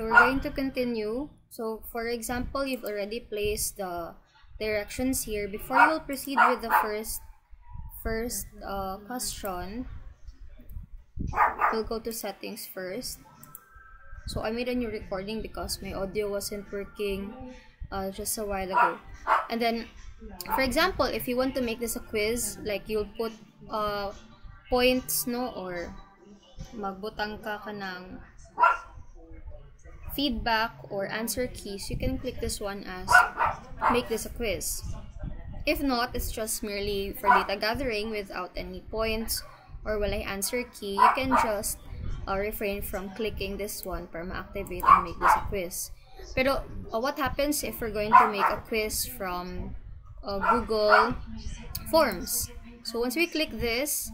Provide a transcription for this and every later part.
So we're going to continue. So for example, you've already placed the directions here. Before you proceed with the first first uh, question, we'll go to settings first. So I made a new recording because my audio wasn't working uh, just a while ago. And then, for example, if you want to make this a quiz, like you'll put uh, points, no, or magbutang ka ka ng feedback or answer keys, you can click this one as make this a quiz. If not, it's just merely for data gathering without any points or walay answer key, you can just uh, refrain from clicking this one para ma-activate and make this a quiz. Pero uh, what happens if we're going to make a quiz from uh, Google Forms? So once we click this,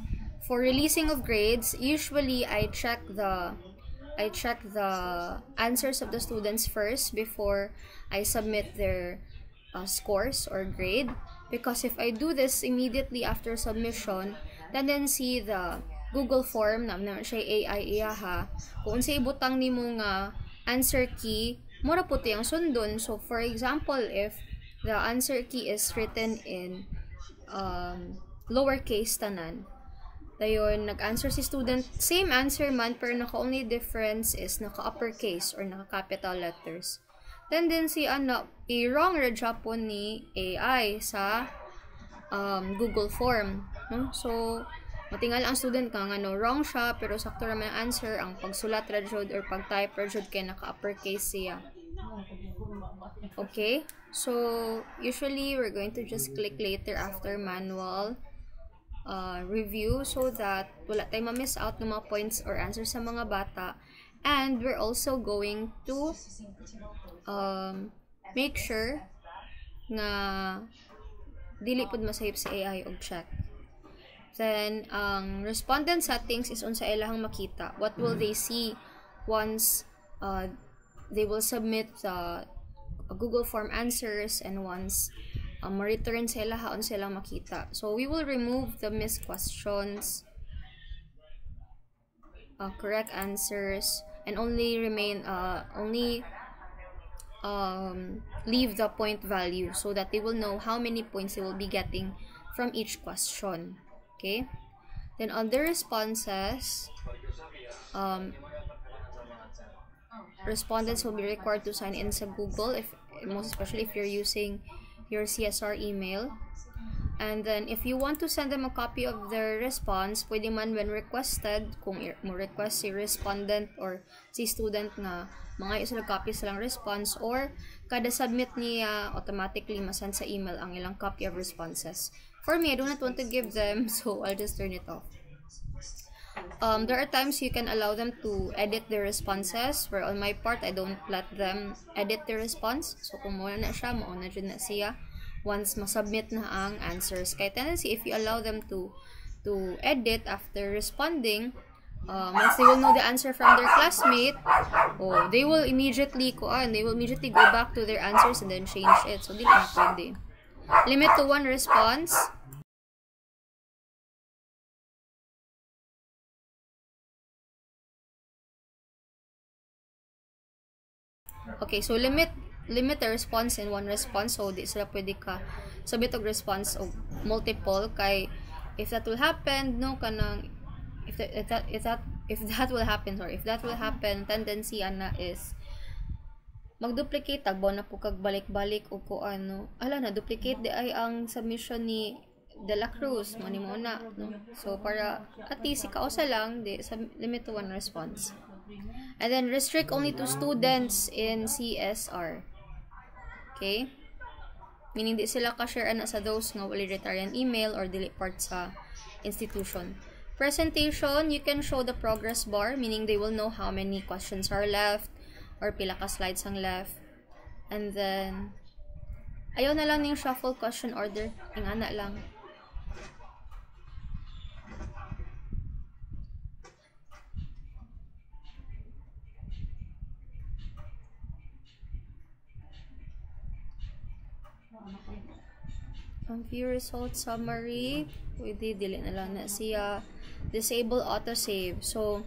for releasing of grades, usually I check the I check the answers of the students first before I submit their uh, scores or grade. Because if I do this immediately after submission, tendency the Google form na naman siya AI iyaha kung sa ibutang ni mo nga answer key mura po ang sundon. So for example if the answer key is written in um, lowercase tanan dayon nag-answer si student. Same answer man pero naka only difference is naka uppercase or naka capital letters. Tendency ano i-wrong red po ni AI sa um, Google form no? So matingal ang student ka nga no wrong siya pero sakto ra man answer ang pagsulat jud or pag-type jud kay naka uppercase siya. Okay? So usually we're going to just click later after manual uh, review so that wala tayong ma-miss out ng mga points or answers sa mga bata. And we're also going to um, make sure nga dili pud masahip sa AI og check Then, ang um, respondent settings is unsa ilahang makita. What will they see once uh, they will submit the uh, Google form answers and once um, ma-return sila haon sila makita. So, we will remove the missed questions, uh, correct answers, and only remain, uh, only um, leave the point value so that they will know how many points they will be getting from each question. Okay? Then on the responses, um, respondents will be required to sign in sa Google, if most especially if you're using your CSR email. And then, if you want to send them a copy of their response, pwede man when requested, kung mo request si respondent or si student na mga isang copy silang response or kada submit niya automatically masend sa email ang ilang copy of responses. For me, I do not want to give them, so I'll just turn it off. Um, there are times you can allow them to edit their responses, where on my part, I don't let them edit their response. So, kung muna na siya, mauna dyan na siya once masubmit na ang answers. Kaya tendency, if you allow them to to edit after responding, um, once they will know the answer from their classmate, oh, they will immediately go on, they will immediately go back to their answers and then change it. So, di na pwede. Limit to one response. Okay, so limit limit the response in one response. So, di sila pwede ka submit og response of multiple kay if that will happen, no, kanang if, that, if that if that will happen or if that will happen, tendency ana is mag-duplicate tagbo na po kag balik-balik o ko ano. Ala na duplicate di ay ang submission ni De La Cruz mo ni mo na no. So para at least ikaw sa lang di limit to one response. And then restrict only to students in CSR. Okay? Meaning di sila ka-share ana sa those nga wali retarian email or dili part sa institution. Presentation, you can show the progress bar, meaning they will know how many questions are left or pila ka slides ang left. And then, ayaw na lang yung shuffle question order. Yung ana lang. Ang view result summary pwede dili na lang na siya disable auto save so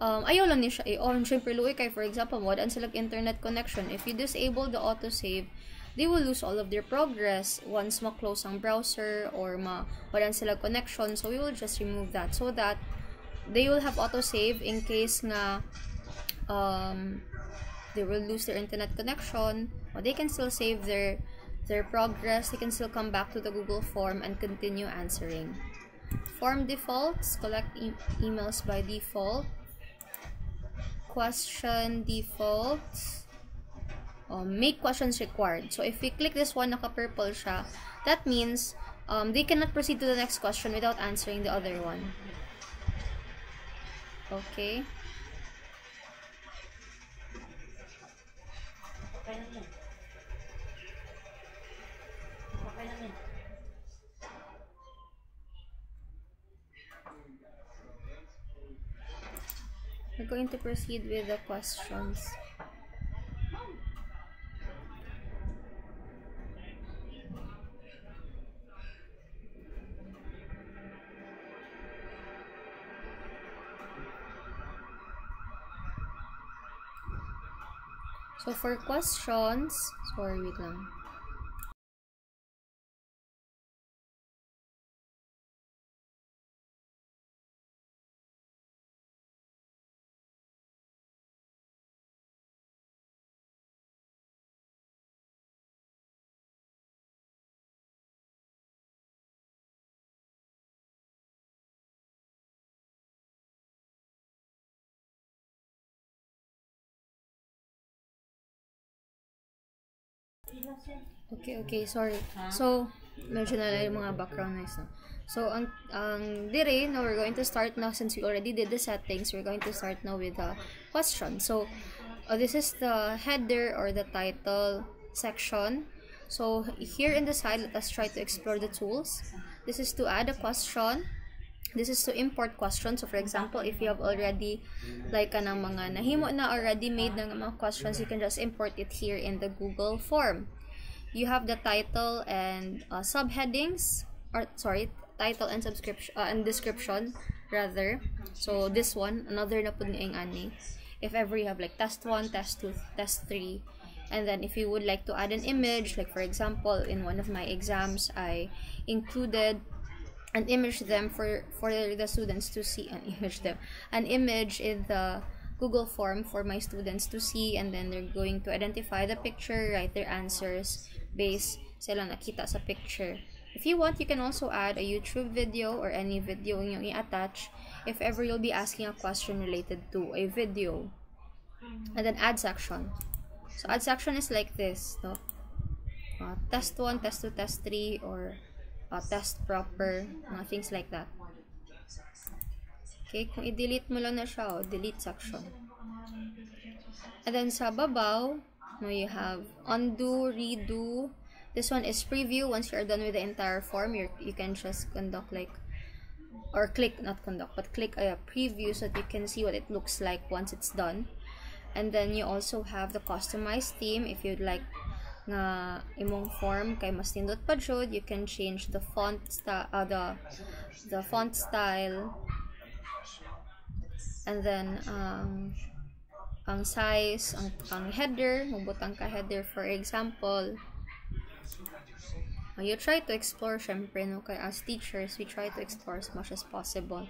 um, ayaw lang ni siya i-on. Siyempre, luwi kay, for example, mo, daan sila internet connection. If you disable the autosave, they will lose all of their progress once ma-close ang browser or ma walan sila connection. So, we will just remove that so that they will have autosave in case nga um, they will lose their internet connection or they can still save their their progress. They can still come back to the Google form and continue answering. Form defaults, collect e emails by default. Question defaults. Um, make questions required. So if we click this one, naka-purple siya, that means um, they cannot proceed to the next question without answering the other one. Okay. We're going to proceed with the questions. So for questions, sorry, wait lang. Okay, okay, sorry. So, medyo na yung mga background noise no? So, ang, ang dire, now we're going to start now since we already did the settings, we're going to start now with the question. So, uh, this is the header or the title section. So, here in the side, let us try to explore the tools. This is to add a question. This is to import questions. So, for example, if you have already, like, kanang mga nahimo na already made ng mga questions, you can just import it here in the Google form. You have the title and uh, subheadings, or sorry, title and subscription uh, and description rather. So, this one, another na po ni ani. If ever you have like test 1, test 2, test 3, and then if you would like to add an image, like for example, in one of my exams, I included an image them for for the students to see an image them an image in the google form for my students to see and then they're going to identify the picture write their answers based sila nakita sa picture. If you want you can also add a youtube video or any video yung i-attach if ever you'll be asking a question related to a video. And then add section. So add section is like this no? Uh, test 1 test 2 test 3 or uh, test proper, mga things like that. Okay, kung i-delete mo lang na siya, oh, delete section. And then sa babaw, no, you have undo, redo. This one is preview. Once you're done with the entire form, you you can just conduct like, or click, not conduct, but click a preview so that you can see what it looks like once it's done. And then you also have the customized theme if you'd like nga imong form kay mas nindot pa jud you can change the font style uh, the the font style. And then um, ang size ang, ang header mabutang ka header for example. You try to explore syempre no kay as teachers we try to explore as much as possible.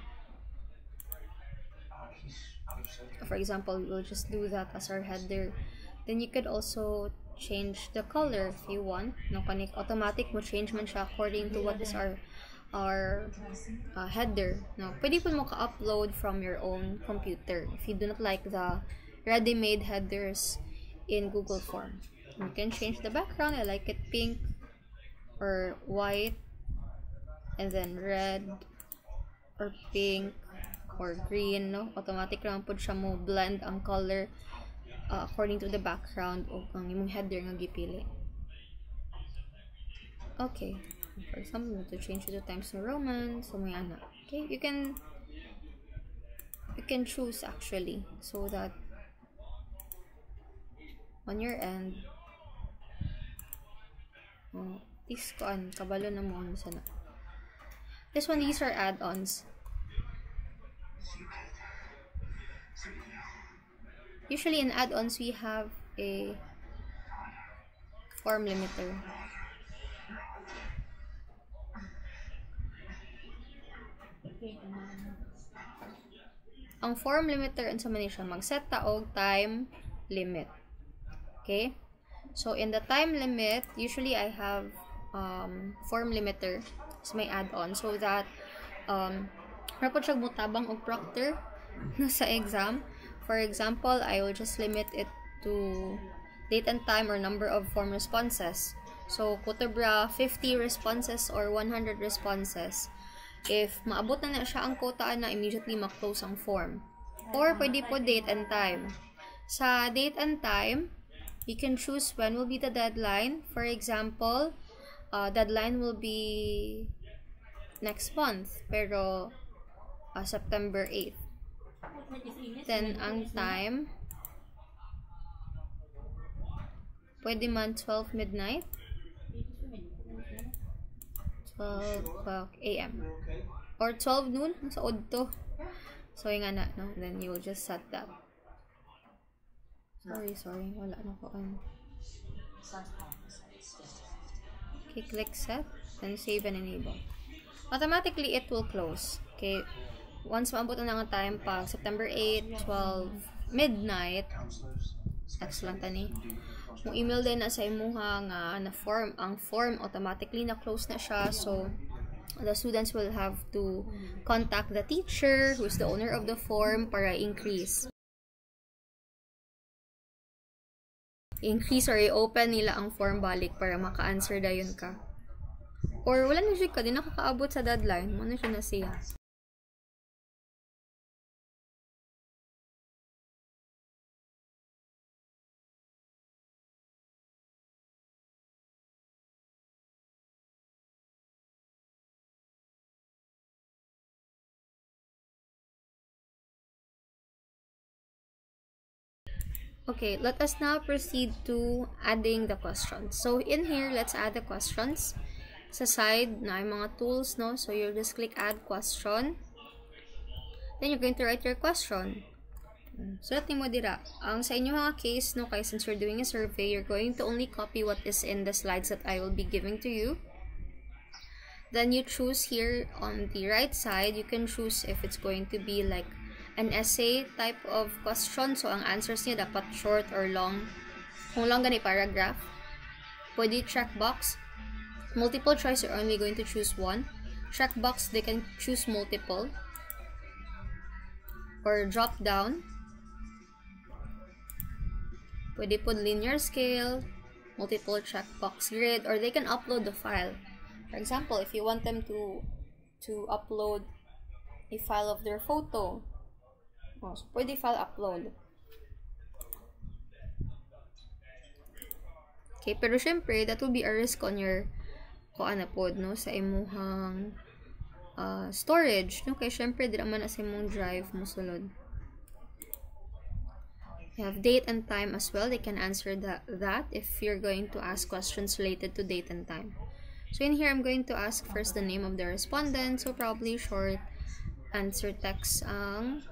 For example we'll just do that as our header. Then you could also change the color if you want. No, kanik automatic mo change man siya according to what is our our uh, header. No, pwede po mo ka-upload from your own computer if you do not like the ready-made headers in Google Form. You can change the background. I like it pink or white and then red or pink or green no automatic lang po siya mo blend ang color uh, according to the background o kung imong header nga gipili. Okay. For example, to change it to Times New Roman, so may ana. Okay, you can you can choose actually so that on your end oh, this kuan kabalo na mo ano sana. This one these are add-ons. Usually in add-ons we have a form limiter. Ang form limiter unsa man siya mag-set ta og time limit. Okay? So in the time limit, usually I have um, form limiter sa may add-on so that um rapod siya mutabang og proctor no sa exam. For example, I will just limit it to date and time or number of form responses. So, kutubra 50 responses or 100 responses. If maabot na na siya ang quota na, immediately maklose ang form. Or pwede po date and time. Sa date and time, you can choose when will be the deadline. For example, uh, deadline will be next month, pero uh, September 8th. 10 ang time. Pwede man 12 midnight. 12 a.m. Or 12 noon. Sa od to. So, yung na, no? Then you'll just set that. Sorry, sorry. Wala na ko on. Okay, click set. Then save and enable. Automatically, it will close. Okay. Once maabot na nga time pa, September 8, 12, midnight, excellent ani. Kung email din na sa imuha nga na form, ang form automatically na close na siya. So, the students will have to contact the teacher who is the owner of the form para increase. increase or i-open nila ang form balik para maka-answer dayon ka. Or wala na siya ka, di nakakaabot sa deadline, na siya na siya. Okay, let us now proceed to adding the questions. So, in here, let's add the questions. Sa side, na yung mga tools, no? So, you just click add question. Then, you're going to write your question. So, mo dira. Ang sa inyo mga case, no, kaya since you're doing a survey, you're going to only copy what is in the slides that I will be giving to you. Then, you choose here on the right side, you can choose if it's going to be like an essay type of question. So, ang answers niya dapat short or long. Kung long gani paragraph. Pwede checkbox. Multiple choice, you're only going to choose one. Checkbox, they can choose multiple. Or drop down. Pwede po linear scale, multiple checkbox grid, or they can upload the file. For example, if you want them to to upload a file of their photo, Oh, pwede file upload. Okay, pero syempre, that will be a risk on your kuan na pod, no, sa imuhang uh, storage, no, kay syempre, di naman sa imong drive mo sulod. You have date and time as well. They can answer that, that if you're going to ask questions related to date and time. So in here, I'm going to ask first the name of the respondent. So probably short answer text ang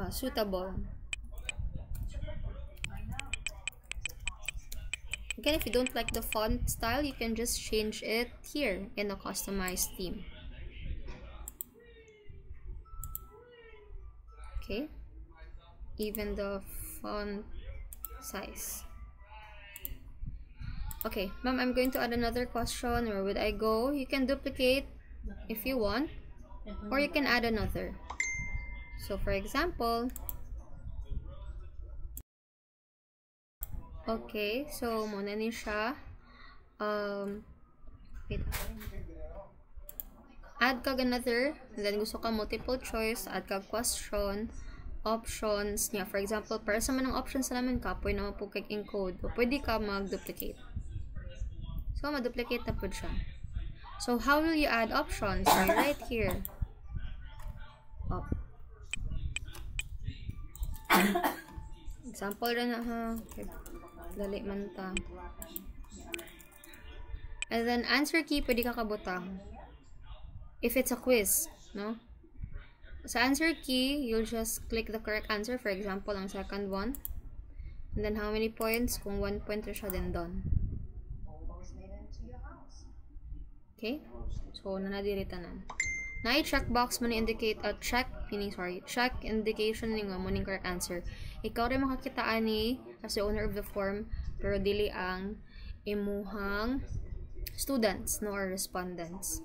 uh, suitable. Again, if you don't like the font style, you can just change it here in the customized theme. Okay, even the font size. Okay, ma'am, I'm going to add another question. Where would I go? You can duplicate if you want, or you can add another. So, for example, okay, so muna ni siya, um, wait, add kag another, then gusto ka multiple choice, add kag question, options niya. For example, para sa manang options naman ka, pwede naman po kag encode, o pwede ka mag-duplicate. So, ma-duplicate na po siya. So, how will you add options? Right here. Op Example rin na ha. Okay. Dali man ta. And then, answer key, pwede ka kabutang. If it's a quiz, no? sa answer key, you'll just click the correct answer. For example, ang second one. And then how many points? Kung 1 point siya, then done. Okay? So, nanadiri tanan. Na check box mo indicate a uh, check meaning sorry, check indication ning mo ning correct answer. Ikaw rin makakita ani as the owner of the form pero dili ang imuhang students no or respondents.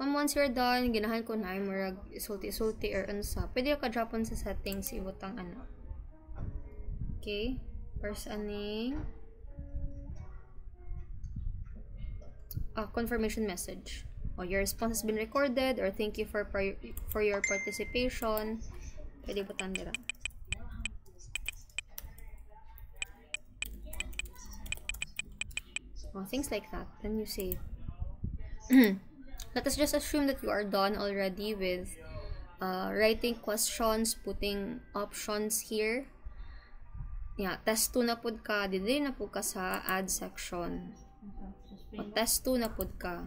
Um, once you're done, ginahan ko na ay murag isulti-isulti or unsa. Pwede ka drop sa settings ibutang ano. Okay? First aning uh, confirmation message. Or your response has been recorded or thank you for for your participation. Pwede butan dira oh, things like that. Then you save let us just assume that you are done already with uh, writing questions putting options here. Yeah test 2 na pud ka dili na pud ka sa add section o test 2 na pud ka.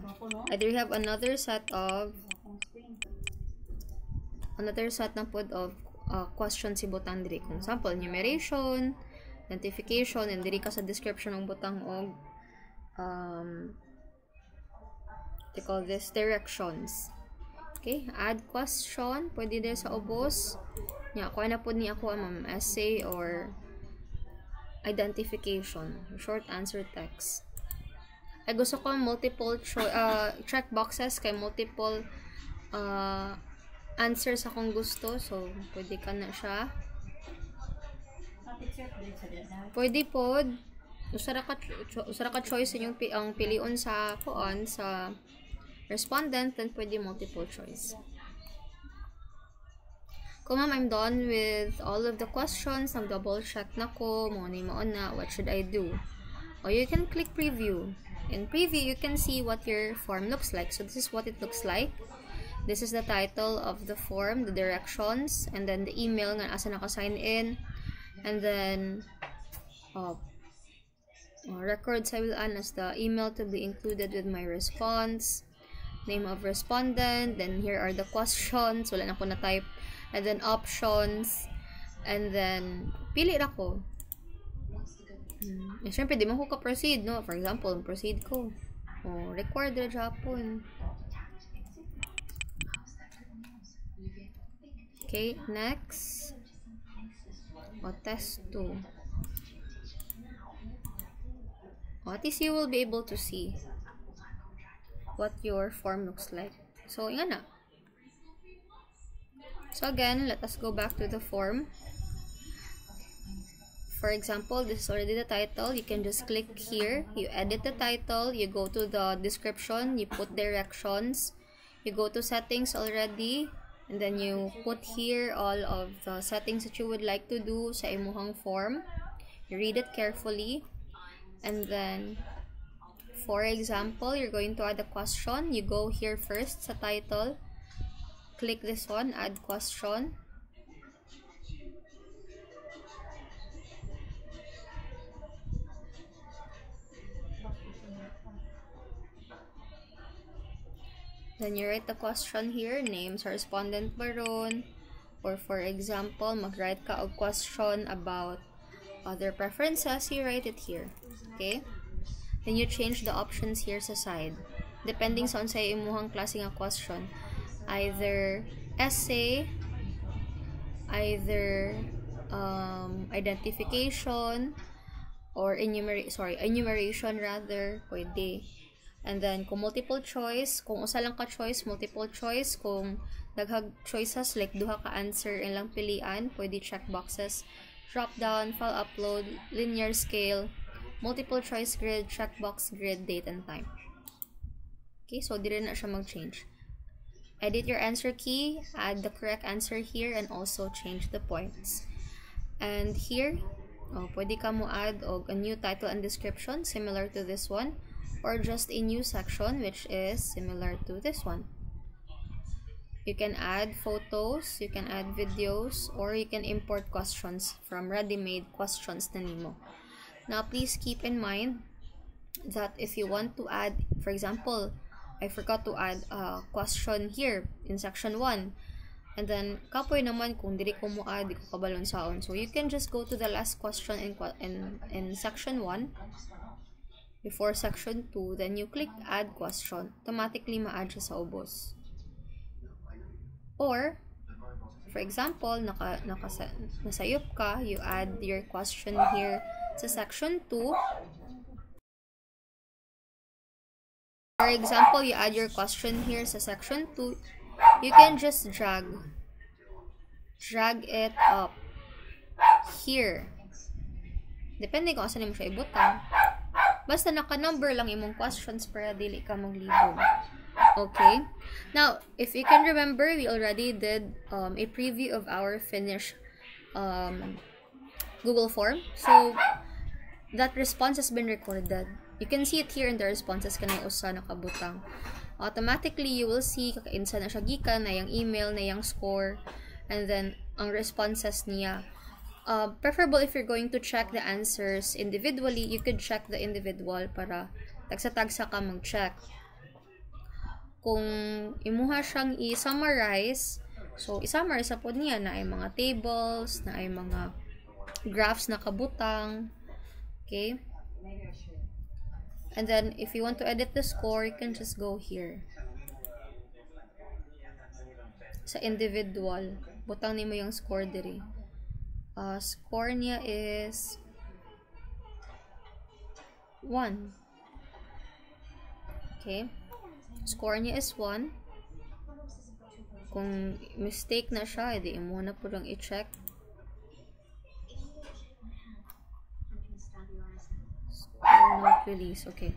Either you have another set of another set na pud of uh, questions si butang diri. Kung example, enumeration, identification, and diri ka sa description ng butang og um, they call this directions. Okay, add question, pwede din sa ubos. Nya, kuha na pud ni ako ang essay or identification, short answer text ay gusto ko multiple cho- uh, check boxes kay multiple uh, answers akong gusto so pwede ka na siya pwede pod usara ka usara ka choice yung ang piliun sa kuan sa respondent then pwede multiple choice kung ma'am, I'm done with all of the questions. Nag-double check na ko. Mo mo na. What should I do? Or you can click preview. In preview, you can see what your form looks like. So this is what it looks like. This is the title of the form, the directions, and then the email nga asa naka-sign in. And then, uh, uh, records I will add as the email to be included with my response. Name of respondent. Then here are the questions. Wala na ko na-type. And then options. And then, pili ra ko. Hmm. Eh, di mo ko ka-proceed, no? For example, proceed ko. Oh, required na Japon. Okay, next. O, test 2. Oh, at least you will be able to see what your form looks like. So, yan na. So, again, let us go back to the form. For example, this is already the title. You can just click here. You edit the title. You go to the description. You put directions. You go to settings already. And then you put here all of the settings that you would like to do sa imuhang form. You read it carefully. And then, for example, you're going to add a question. You go here first sa title. Click this one, add question. Then you write the question here, name sa respondent baron. Or for example, mag-write ka og question about other preferences, you write it here. Okay? Then you change the options here sa side. Depending sa unsay imuhang klase nga question. Either essay, either um, identification, or enumerate sorry, enumeration rather, pwede. And then, kung multiple choice, kung usa lang ka choice, multiple choice. Kung daghag choices, like duha ka answer ilang pilian, pwede check boxes. Drop down, file upload, linear scale, multiple choice grid, checkbox grid, date and time. Okay, so di rin na siya mag-change. Edit your answer key, add the correct answer here, and also change the points. And here, oh, pwede ka mo add og a new title and description similar to this one or just a new section which is similar to this one. You can add photos, you can add videos, or you can import questions from ready-made questions na nimo. Now, please keep in mind that if you want to add, for example, I forgot to add a question here in section 1. And then, kapoy naman kung dili ko mo add, di ko kabalon saon. So, you can just go to the last question in, in, in section 1 before section 2, then you click add question. Automatically ma-add siya sa ubos. Or, for example, naka, naka, nasayop ka, you add your question here sa section 2. For example, you add your question here sa section 2 you can just drag drag it up here depende kung asan mo siya ibutang basta naka-number lang imong questions para dili ka maglibog okay? Now if you can remember we already did um, a preview of our finished um, Google form. So that response has been recorded. You can see it here in the responses kanay usa nakabutang automatically you will see kakainsa na siya gikan na yung email na yung score and then ang responses niya uh, preferable if you're going to check the answers individually you could check the individual para tagsa-tagsa ka mag-check kung imuha siyang i-summarize so i-summarize po niya na ay mga tables na ay mga graphs na kabutang okay And then, if you want to edit the score, you can just go here. Sa individual. Butang nimo yung score diri. Uh, score niya is 1. Okay. Score niya is 1. Kung mistake na siya, edi mo na po lang i-check. not release. Okay.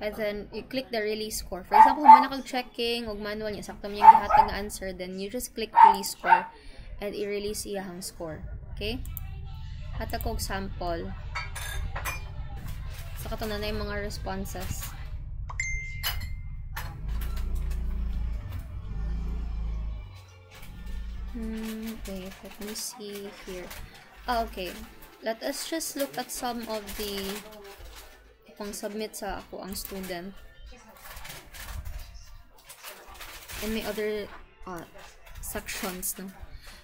And then, you click the release score. For example, kung man checking o manual niya, sakto yung gihatag nga answer, then you just click release score and i-release iyahang score. Okay? Hata ko sample. Sa kato na yung mga responses. Hmm, wait, let me see here. Ah, okay. Let us just look at some of the pang submit sa ako ang student. And may other uh, sections. No?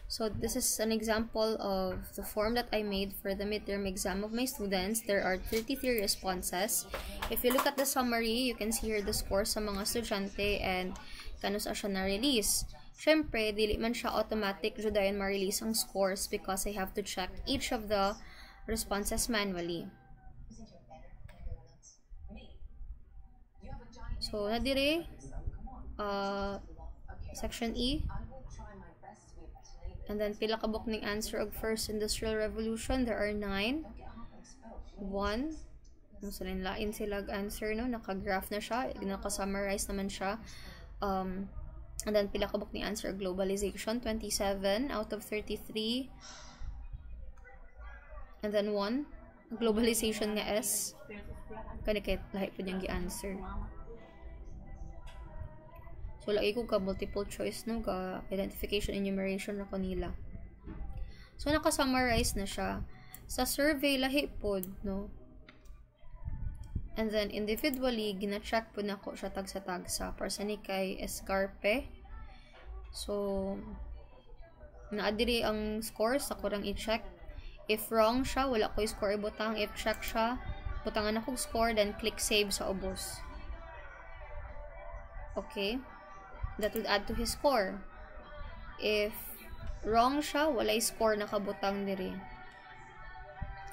So this is an example of the form that I made for the midterm exam of my students. There are 33 responses. If you look at the summary, you can see here the scores sa mga estudyante and kano sa siya na-release. Siyempre, dili man siya automatic judayan ma-release ang scores because I have to check each of the responses manually. So, nadire, uh, section E. And then, pila kabok ning answer of first industrial revolution. There are nine. One. Nung sa lain sila answer, no? Naka-graph na siya. Naka-summarize naman siya. Um, and then, pila kabok ni answer globalization. 27 out of 33. And then, one. Globalization nga S. Kani kahit lahi po niyang gi-answer. So, ko ka multiple choice, no? Ka identification, enumeration na kanila. So, naka-summarize na siya. Sa survey, lahi po, no? And then, individually, gina-check po na ko siya tagsa-tagsa. Para sa ni kay Escarpe. So, naadiri ang scores. Ako rang i-check. If wrong siya, wala ko i-score ibutang. If check siya, butangan ako score, then click save sa ubos. Okay? That would add to his score. If wrong siya, walay score nakabutang diri.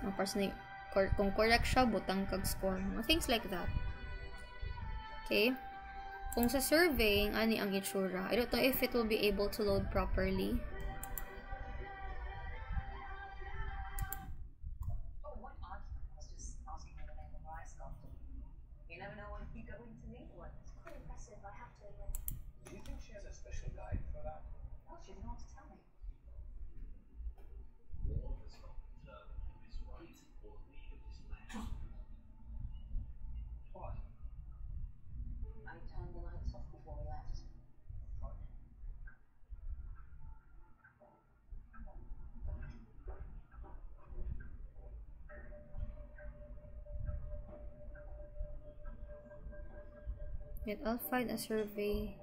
Ang person kung correct siya, butang kag score. Things like that. Okay? Kung sa surveying, ani ang itsura. I don't know if it will be able to load properly. Yet I'll find a survey.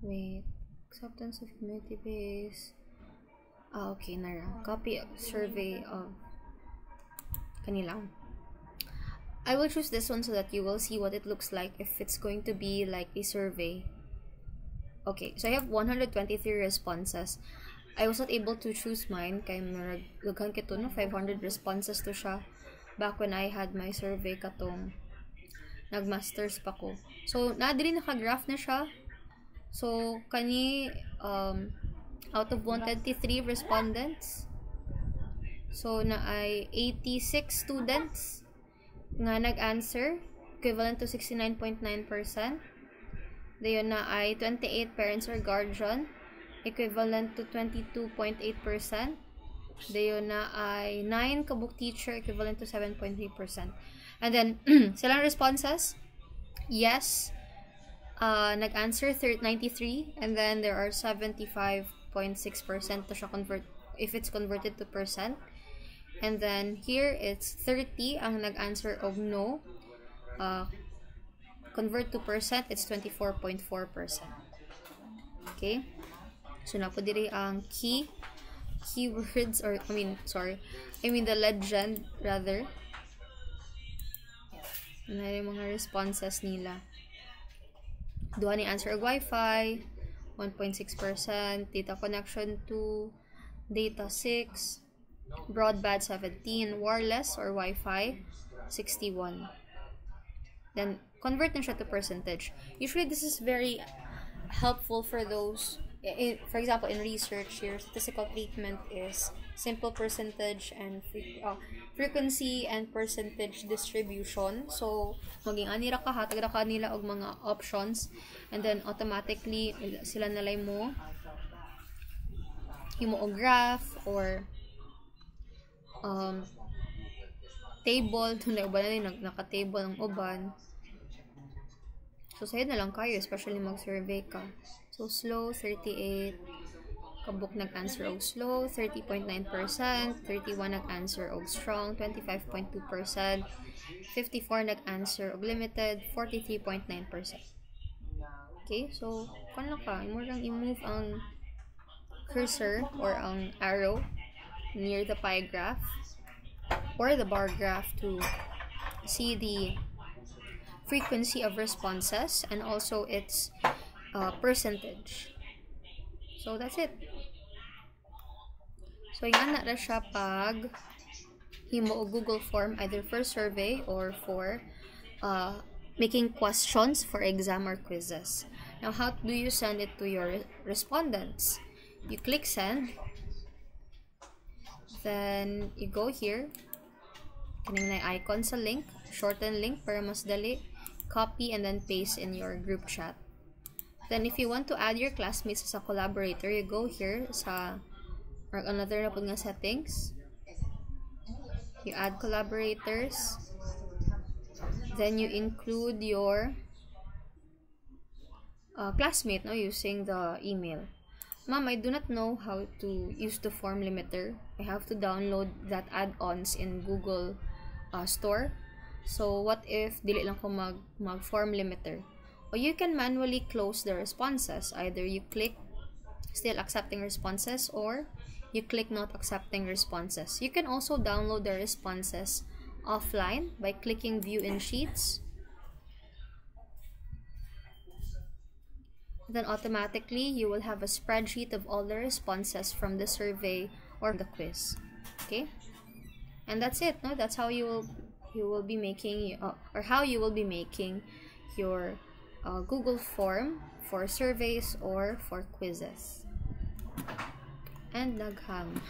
Wait. Acceptance of community base. Ah, okay na ra. Copy survey of kanilang. I will choose this one so that you will see what it looks like if it's going to be like a survey. Okay, so I have 123 responses. I was not able to choose mine kay maraghan kito no 500 responses to siya back when I had my survey katong nagmasters pa ko. So na diri naka-graph na siya. So kani um out of 123 respondents so na ay 86 students nga nag-answer, equivalent to 69.9%. Dayon na ay 28 parents or guardian, equivalent to 22.8%. Dayon na ay 9 kabuk teacher, equivalent to 7.3%. And then, silang responses, yes, uh, nag-answer 93, and then there are 75.6% to siya convert, if it's converted to percent. And then here it's 30 ang nag-answer of no. Uh, convert to percent, it's 24.4%. Okay? So na diri ang key keywords or I mean sorry, I mean the legend rather. Yung mga responses nila. Duha answer Wi-Fi, 1.6%, data connection to data 6, broadband 17, wireless or Wi-Fi 61. Then convert na siya to percentage. Usually this is very helpful for those in, for example in research your statistical treatment is simple percentage and fre uh, frequency and percentage distribution so maging ani ra ka hatag ra ka nila og mga options and then automatically sila nalay mo himo og graph or um, table, na uban na nag naka-table ang uban. So, sa'yo na lang kayo, especially mag-survey ka. So, slow, 38. Kabuk nag-answer og slow, 30.9%. 31 nag-answer og strong, 25.2%. 54 nag-answer og limited, 43.9%. Okay, so, kung lang ka, mo lang i-move ang cursor or ang arrow near the pie graph or the bar graph to see the frequency of responses and also its uh, percentage. So that's it. So yan na siya pag himo Google form either for survey or for uh, making questions for exam or quizzes. Now how do you send it to your respondents? You click send Then, you go here. Kaning na icon sa link. Shorten link para mas dali. Copy and then paste in your group chat. Then, if you want to add your classmates as a collaborator, you go here sa or another na po nga settings. You add collaborators. Then, you include your uh, classmate no, using the email. Mom, I do not know how to use the form limiter. I have to download that add-ons in Google uh, Store. So, what if dili lang ko mag, mag form limiter? Or you can manually close the responses. Either you click still accepting responses or you click not accepting responses. You can also download the responses offline by clicking view in sheets then automatically you will have a spreadsheet of all the responses from the survey or the quiz okay and that's it no that's how you will you will be making uh, or how you will be making your uh, google form for surveys or for quizzes. And naghang